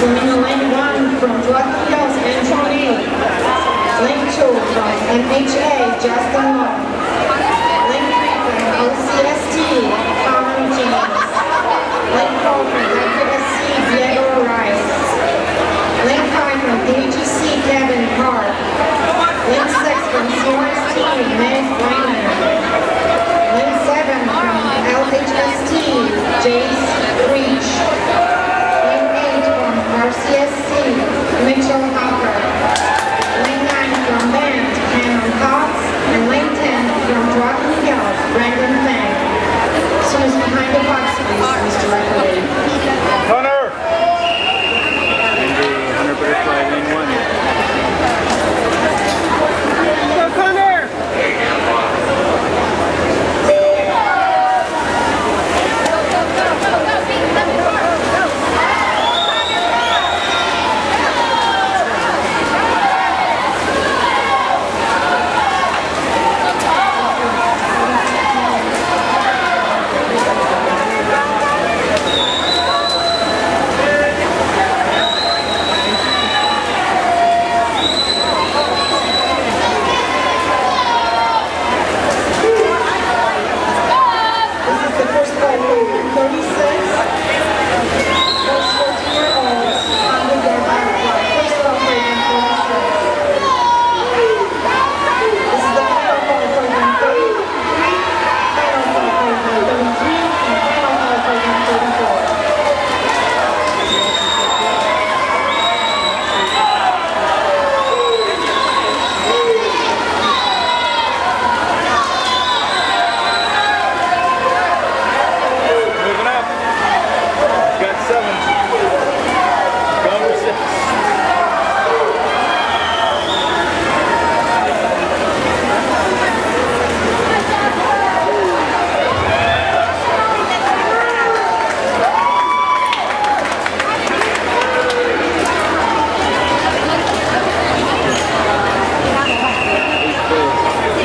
In lane one from Joaquin Hills, Anthony. Lane two from MHA, Justin Long. Lane three from OCST, Cameron James. Lane four from WSC, Diego Rice. Lane five from DGC, Kevin Park. Lane six from CRST,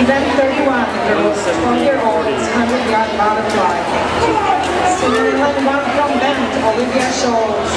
1131, girls, 12-year-olds, 100-yard butterfly. Senior 11 from Bent, Olivia Scholes.